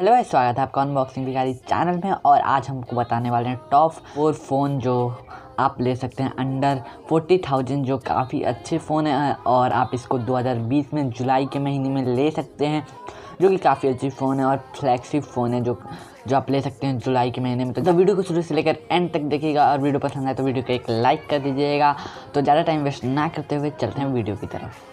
Hello भाई स्वागत है आपका अनबॉक्सिंग भिखारी चैनल में और आज हमको बताने वाले हैं टॉप फोर फ़ोन जो आप ले सकते हैं अंडर फोर्टी थाउज़ेंड जो काफ़ी अच्छे फ़ोन है और आप इसको 2020 में जुलाई के महीने में ले सकते हैं जो कि काफ़ी अच्छी फ़ोन है और फ्लैगशिप फ़ोन है जो जो आप ले सकते हैं जुलाई के महीने में। तो, तो वीडियो को शुरू से लेकर एंड तक देखिएगा और वीडियो पसंद आए तो वीडियो को एक लाइक कर दीजिएगा। तो ज़्यादा टाइम वेस्ट ना करते हुए चलते हैं वीडियो की तरफ़।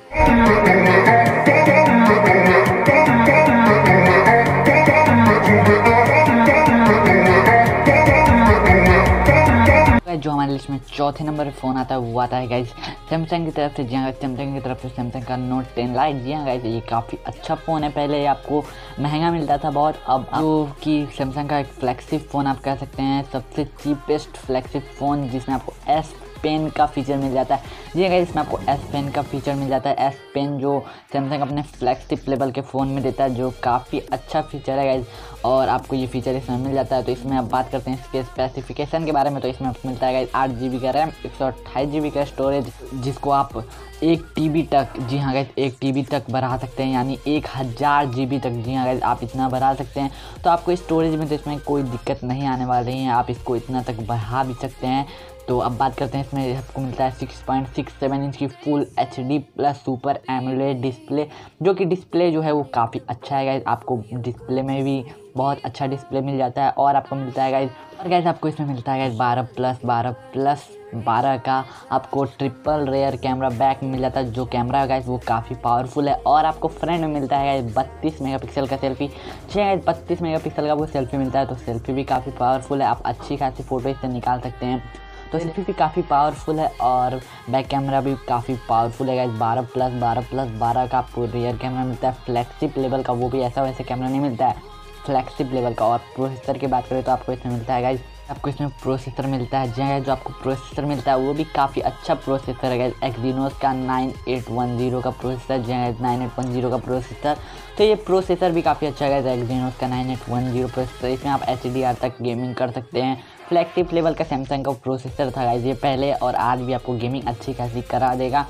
जो हमारे लिस्ट में चौथे नंबर फ़ोन आता है, वो आता है गाइज़ सैमसंग की तरफ़ से। जी हाँ सैमसंग की तरफ़ से सैमसंग का नोट टेन लाइट जी हाँ गाइज़ ये काफ़ी अच्छा फ़ोन है। पहले आपको महँगा मिलता था बहुत, अब जो कि सैमसंग का एक फ्लैगशिप फ़ोन आप कह सकते हैं, सबसे चीपेस्ट फ्लैगशिप फ़ोन जिसमें आपको एस पेन का फीचर मिल जाता है। जी अगर इसमें आपको एस पेन का फीचर मिल जाता है। एस पेन जो सैमसंग अपने फ्लैक्सिप लेवल के फ़ोन में देता है, जो काफ़ी अच्छा फीचर है गाइज़ और आपको ये फीचर इसमें मिल जाता है। तो इसमें आप बात करते हैं इसके स्पेसिफिकेशन के बारे में तो इसमें मिलता है गाइज़ आठ जी का रैम, एक सौ अट्ठाईस जी का स्टोरेज जिसको आप एक टीबी तक, जी हाँ गाइज़ एक टीबी तक बढ़ा सकते हैं, यानी एक हज़ार जी बी तक, जी हाँ गाइज़ आप इतना बढ़ा सकते हैं। तो आपको स्टोरेज में तो इसमें कोई दिक्कत नहीं आने वाली है, आप इसको इतना तक बढ़ा भी सकते हैं। तो अब बात करते हैं इसमें, आपको मिलता है six point six seven inch की full H D plus super AMOLED display जो कि डिस्प्ले जो है वो काफ़ी अच्छा है आपको डिस्प्ले में भी बहुत अच्छा डिस्प्ले मिल जाता है और आपको मिलता है गाइज़ और गाइज़ आपको इसमें मिलता है गाइज़ बारह प्लस बारह प्लस बारह का आपको ट्रिपल रेयर कैमरा बैक मिल जाता है, जो कैमरा है गाइज़ वो काफ़ी पावरफुल है। और आपको फ्रंट में मिलता है गाइज़ बत्तीस मेगापिक्सल का सेल्फी छः गाइज़ बत्तीस मेगापिक्सल का वो सेल्फी मिलता है तो सेल्फी भी काफ़ी पावरफुल है। आप अच्छी खासी फ़ोटो इससे निकाल सकते हैं। तो सेल्फी भी काफ़ी पावरफुल है और बैक कैमरा भी काफ़ी पावरफुल है बारह प्लस बारह प्लस बारह का आपको रियर कैमरा मिलता है। फ्लैक्सिप लेवल का वो भी ऐसा वैसे कैमरा नहीं मिलता है। फ्लैक्सिप लेवल का और प्रोसेसर की बात करें तो आपको इसमें मिलता है गाइज़ आपको इसमें प्रोसेसर मिलता है, जी जो आपको प्रोसेसर मिलता है, वो भी काफ़ी अच्छा प्रोसेसर है एक्जीनोस का नाइन एट वन ज़ीरो का प्रोसेसर जी नाइन एट वन ज़ीरो का प्रोसेसर तो ये प्रोसेसर भी काफ़ी अच्छा है एक्जीनोस का nine eight one zero processor इसमें आप एचडीआर तक गेमिंग कर सकते हैं। फ्लैगशिप लेवल का सैमसंग का प्रोसेसर था गाइज़ ये पहले और आज भी आपको गेमिंग अच्छी खासी करा देगा।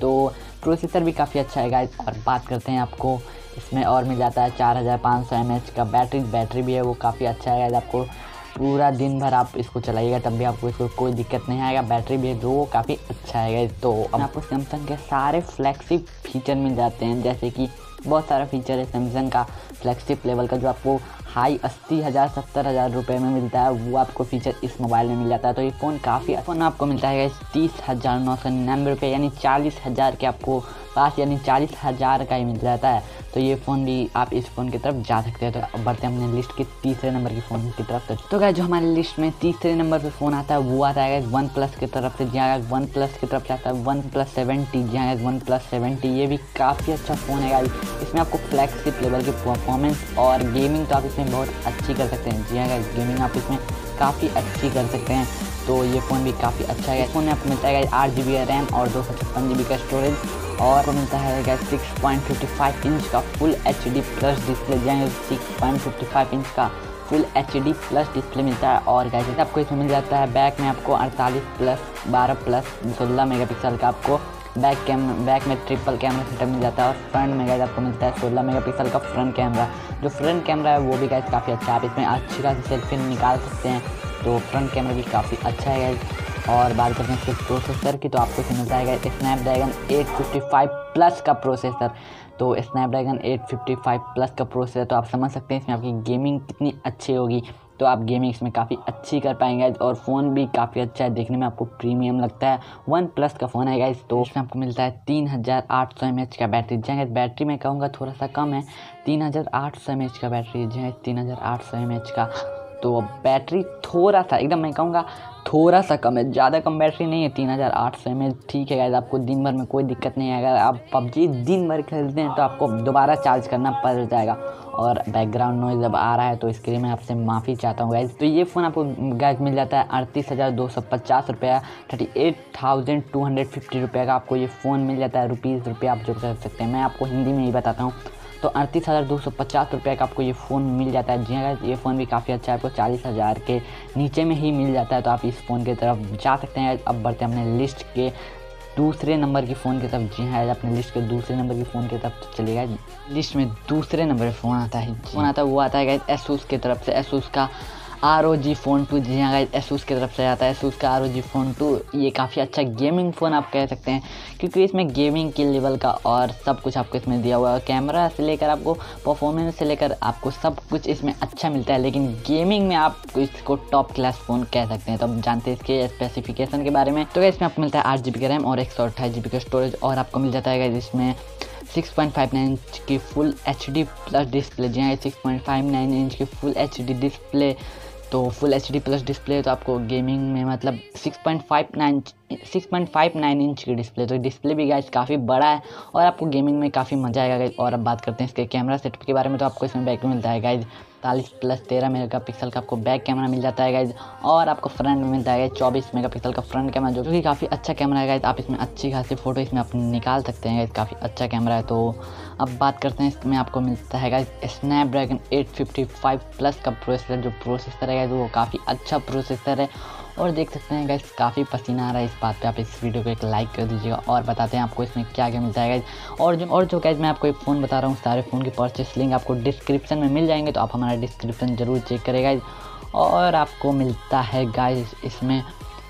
तो प्रोसेसर भी काफ़ी अच्छा है गाइज़ और बात करते हैं आपको, इसमें और मिल जाता है चार हज़ार पाँच सौ एम एच का बैटरी बैटरी भी है, वो काफ़ी अच्छा है आपको पूरा दिन भर आप इसको चलाइएगा, तब भी आपको इसको कोई दिक्कत नहीं आएगा, बैटरी भी है जो वो काफ़ी अच्छा है तो अब आपको सैमसंग के सारे फ्लैगशिप फीचर मिल जाते हैं, जैसे कि बहुत सारा फीचर है सैमसंग का फ्लैगशिप लेवल का, जो आपको हाई अस्सी हज़ार, सत्तर हज़ार रुपये में मिलता है। वो आपको फीचर इस मोबाइल में मिल जाता है। तो ये फ़ोन काफ़ी फ़ोन आपको मिलता है तीस हज़ार नौ सौ निन्यानवे रुपये यानी चालीस हज़ार के आपको पास यानी चालीस हज़ार का ही मिल जाता है। तो ये फ़ोन भी आप इस फ़ोन की तरफ़ जा सकते हैं। तो बढ़ते हैं अपने लिस्ट के तीसरे नंबर की फ़ोन की तरफ़। तो, तो क्या जो हमारे लिस्ट में तीसरे नंबर पर फ़ोन आता है वो आता है वन प्लस की तरफ़ से। जहाँ वन प्लस की तरफ़ से आता है। वन प्लस सेवेंटी जहाँ वन प्लस सेवेंटी ये भी काफ़ी अच्छा फ़ोन है गाइस इसमें आपको फ्लैक्सिप लेवल की परफॉर्मेंस और गेमिंग तो आप इसमें बहुत अच्छी कर सकते हैं। जी हाँ गेमिंग आप इसमें काफ़ी अच्छी कर सकते हैं। तो ये फ़ोन भी काफ़ी अच्छा है। फ़ोन में आपको मिलता है आठ जी बी रैम और दो सौ छप्पन जी बी का स्टोरेज और मिलता है guys six point fifty five inch का full H D plus display fifty five inch का full H D plus display मिलता है। और गैस आपको इसमें मिल जाता है, बैक में आपको अड़तालीस प्लस बारह प्लस सोलह मेगा पिक्सल का आपको बैक कैम बैक में ट्रिपल कैमरा सेटअप मिल जाता है। और फ्रंट में गैस आपको मिलता है सोलह मेगापिक्सल का फ्रंट कैमरा जो फ्रंट कैमरा है, वो भी गैस काफ़ी अच्छा है। आप इसमें अच्छी खासी सेल्फी निकाल सकते हैं। तो फ्रंट कैमरा भी काफ़ी अच्छा है गैस। और बात करते हैं इसके प्रोसेसर की तो आपको मिलता है स्नैपड्रैगन 855 प्लस का प्रोसेसर तो स्नैपड्रैगन 855 प्लस का प्रोसेसर तो आप समझ सकते हैं इसमें आपकी गेमिंग कितनी अच्छी होगी। तो आप गेमिंग इसमें काफ़ी अच्छी कर पाएँगे और फ़ोन भी काफ़ी अच्छा है, देखने में आपको प्रीमियम लगता है। वन प्लस का फ़ोन है गाइज़ तो इसमें आपको मिलता है तीन हज़ार आठ सौ एम एच का बैटरी। जहाँ बैटरी में कहूँगा थोड़ा सा कम है। तीन हज़ार आठ सौ एम एच का बैटरी। जहाँ तीन हज़ार आठ सौ एम एच का। तो बैटरी थोड़ा सा, एकदम मैं कहूँगा थोड़ा सा कम है, ज़्यादा कम बैटरी नहीं है, तीन हज़ार आठ सौ एम ठीक है गाइज़ आपको दिन भर में कोई दिक्कत नहीं आएगा आप पबजी दिन भर खेलते हैं तो आपको दोबारा चार्ज करना पड़ जाएगा। और बैकग्राउंड नॉइज़ जब आ रहा है तो इसके लिए मैं आपसे माफ़ी चाहता हूँ गैस तो ये फ़ोन आपको गैस मिल जाता है अड़तीस हज़ार दो सौ पचास रुपया thirty eight thousand two hundred fifty रुपये का आपको ये फ़ोन मिल जाता है रुपीज़ रुपये आप जो कर सकते हैं। मैं आपको हिंदी में ही बताता हूँ। तो अड़तीस हज़ार दो सौ पचास रुपये का आपको ये फ़ोन मिल जाता है। जी हाँ ये फ़ोन भी काफ़ी अच्छा है, आपको चालीस हज़ार के नीचे में ही मिल जाता है। तो आप इस फ़ोन की तरफ़ जा सकते हैं। अब बढ़ते हैं अपने लिस्ट के दूसरे नंबर की फ़ोन की तरफ़। जी हाँ अपने लिस्ट के दूसरे नंबर की फ़ोन की तरफ़ चले गए लिस्ट में दूसरे नंबर फ़ोन आता है। फ़ोन आता है, वो आता है एसूस की तरफ़ से। एसूस का R O G phone two जी हाँ एसूस की तरफ़ से आता है। एसूस का R O G phone two ये काफ़ी अच्छा गेमिंग फ़ोन आप कह सकते हैं। क्योंकि इसमें गेमिंग के लेवल का और सब कुछ आपको इसमें दिया हुआ है। कैमरा से लेकर आपको परफॉर्मेंस से लेकर आपको सब कुछ इसमें अच्छा मिलता है। लेकिन गेमिंग में आप इसको टॉप क्लास फ़ोन कह सकते हैं। तो आप जानते हैं इसके स्पेसिफिकेशन के बारे में। तो इसमें आपको मिलता है आठ जी बी का रैम और एक सौ अट्ठाईस जी बी का स्टोरेज और आपको मिल जाता है इसमें 6.59 इंच की full H D plus display जी हाँ six point five nine inch की फुल एच डी डिस्प्ले तो full H D plus display तो आपको गेमिंग में मतलब 6.59 6.59 इंच की डिस्प्ले तो डिस्प्ले भी गाइस काफ़ी बड़ा है और आपको गेमिंग में काफ़ी मज़ा आएगा गाइस और अब बात करते हैं इसके कैमरा सेटअप के बारे में। तो आपको इसमें बैक मिलता है गाइज़ चालीस प्लस तेरह मेगा पिक्सल का आपको बैक कैमरा मिल जाता है गाइज़ और आपको फ्रंट में मिलता है चौबीस मेगा पिक्सल का फ्रंट कैमरा जो कि काफ़ी अच्छा कैमरा है गाइज़ आप इसमें अच्छी खासी फ़ोटो इसमें आप निकाल सकते हैं गाइज़ काफ़ी अच्छा कैमरा है। तो अब बात करते हैं इसमें आपको मिलता है गाइज़ स्नैपड्रैगन 855 प्लस का प्रोसेसर जो प्रोसेसर है गाइज़ वो काफ़ी अच्छा प्रोसेसर है। और देख सकते हैं गैस काफ़ी पसीना आ रहा है इस बात पे। आप इस वीडियो को एक लाइक कर दीजिएगा और बताते हैं आपको इसमें क्या क्या मिलता है गाइज़ और जो और जो गैस मैं आपको एक फ़ोन बता रहा हूँ, सारे फ़ोन की परचेस लिंक आपको डिस्क्रिप्शन में मिल जाएँगे तो आप हमारा डिस्क्रिप्शन ज़रूर चेक करें गाइज़ और आपको मिलता है गाइज़ इसमें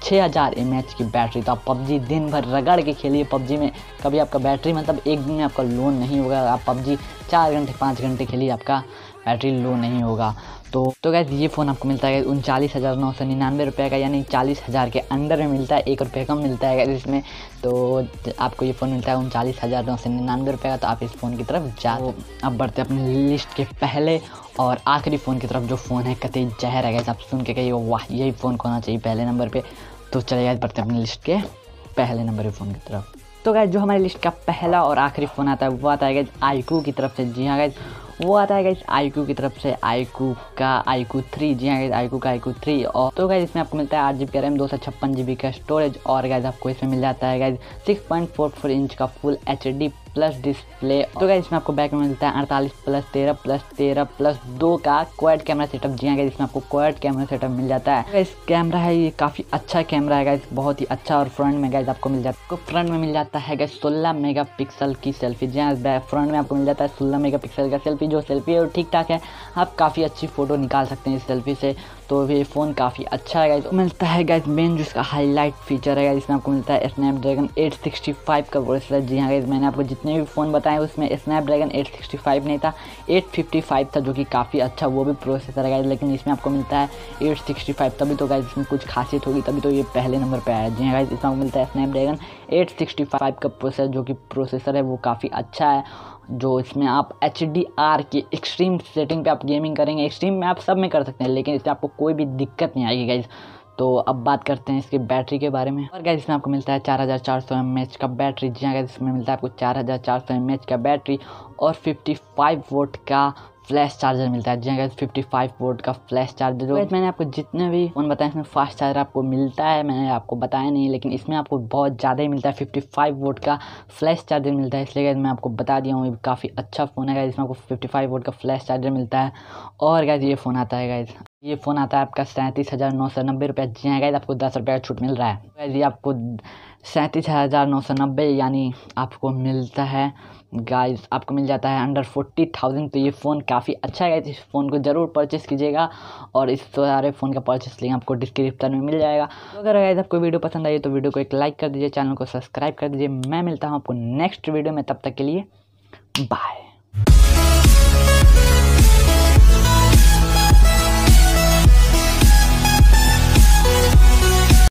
छः हज़ार की बैटरी तो आप पबजी दिन भर रगड़ के खेलिए। पबजी में कभी आपका बैटरी मतलब एक दिन में आपका लोन नहीं होगा। आप पबजी चार घंटे, पाँच घंटे खेलिए आपका। बैटरी लो नहीं होगा। तो तो गैस ये फ़ोन आपको मिलता है उनचालीस हज़ार नौ सौ निन्यानवे रुपये का, यानी चालीस हज़ार के अंदर में मिलता है, एक रुपये कम मिलता है गैस इसमें। तो आपको ये फ़ोन मिलता है उनचालीस हज़ार नौ सौ निन्यानवे रुपये का तो आप इस फ़ोन की तरफ़ जा तो अब बढ़ते अपनी लिस्ट के पहले और आखिरी फ़ोन की तरफ़, जो फ़ोन है कतई जहर है गैस आप सुन के कहिए, वाह, यही फ़ोन होना चाहिए पहले नंबर पर तो चले गए बढ़ते अपनी लिस्ट के पहले नंबर के फ़ोन की तरफ़। तो गैस जो हमारी लिस्ट का पहला और आखिरी फ़ोन आता है, वो आता है गैस आईकू की तरफ़ से। जी हाँ गैस वो आता है गाइस आईक्यू की तरफ़ से आईक्यू का आईक्यू थ्री जी हाँ गाइस आईक्यू का आईक्यू थ्री और तो गाइस इसमें आपको मिलता है आठ जी बी का रैम दो सौ छप्पन जी बी का स्टोरेज और गाइस आपको इसमें मिल जाता है guys six point four four inch का full H D plus display. तो क्या इसमें आपको बैक में मिलता है, अड़तालीस प्लस तेरह प्लस तेरह प्लस दो का क्वाड कैमरा सेटअप जी हाँ इसमें आपको क्वाड कैमरा सेटअप मिल जाता है। इस कैमरा है, ये काफ़ी अच्छा कैमरा है गाइस बहुत ही अच्छा और फ्रंट में गाइस आपको मिल जाता है। फ्रंट में मिल जाता है सोलह मेगा पिक्सल की सेल्फी जी हाँ फ्रंट में आपको मिल जाता है सोलह मेगा पिक्सल का सेल्फी जो सेल्फी है वो ठीक ठाक है। आप काफ़ी अच्छी फ़ोटो निकाल सकते हैं इस सेल्फी से। तो ये फ़ोन काफ़ी अच्छा है गाइज़ मिलता है गाइज़ मेन जो इसका हाईलाइट फीचर है जिसमें आपको मिलता है स्नैपड्रैगन 865 का प्रोसेसर जी हाँ गाइज़ मैंने आपको जितने भी फ़ोन बताए उसमें स्नैपड्रैगन 865 नहीं था 855 था, जो कि काफ़ी अच्छा वो भी प्रोसेसर है गाइज़ लेकिन इसमें आपको मिलता है 865 तभी तो गाइज़ इसमें कुछ खासियत होगी, तभी तो ये पहले नंबर पर आया जी हाँ गाइज़ इसमें आपको मिलता है स्नैपड्रैगन 865 का प्रोसेसर जो कि प्रोसेसर है, वो काफ़ी अच्छा है। जो इसमें आप एच डी आर की एक्सट्रीम सेटिंग पे आप गेमिंग करेंगे एक्सट्रीम में आप सब में कर सकते हैं, लेकिन इसमें आपको कोई भी दिक्कत नहीं आएगी गाइज़ तो अब बात करते हैं इसकी बैटरी के बारे में। और गैस इसमें आपको मिलता है चार हज़ार चार सौ एम एच का बैटरी जी हाँ इसमें मिलता है आपको चार हज़ार चार सौ एम एच का बैटरी और फिफ्टी फाइव वोट का फ्लैश चार्जर मिलता है। जी हाँ फिफ्टी फाइव वोट का फ्लैश चार्जर हो मैंने आपको जितने भी फ़ोन बताए इसमें फास्ट चार्जर आपको मिलता है, मैंने आपको बताया नहीं, लेकिन इसमें आपको बहुत ज़्यादा ही मिलता है। फिफ्टी फाइव वोट का फ्लैश चार्जर मिलता है, इसलिए मैं आपको बता दिया हूँ काफ़ी अच्छा फ़ोन है जिसमें आपको फिफ्टी फाइव वोट का फ्लैश चार्जर मिलता है। और गैज ये फ़ोन आता है गैस ये फ़ोन आता है आपका सैंतीस हज़ार नौ सौ नब्बे रुपये। जी हाँ गैस आपको दस रुपये का छूट मिल रहा है। ये आपको सैंतीस हज़ार नौ सौ नब्बे, यानी आपको मिलता है। गाइस आपको मिल जाता है अंडर फोर्टी थाउज़ेंड तो ये फ़ोन काफ़ी अच्छा है इस फ़ोन को ज़रूर परचेस कीजिएगा और इस सारे फ़ोन का परचेस लिंक आपको डिस्क्रिप्शन में मिल जाएगा। तो अगर गाइस आपको वीडियो पसंद आई तो वीडियो को एक लाइक कर दीजिए चैनल को सब्सक्राइब कर दीजिए। मैं मिलता हूँ आपको नेक्स्ट वीडियो में, तब तक के लिए बाय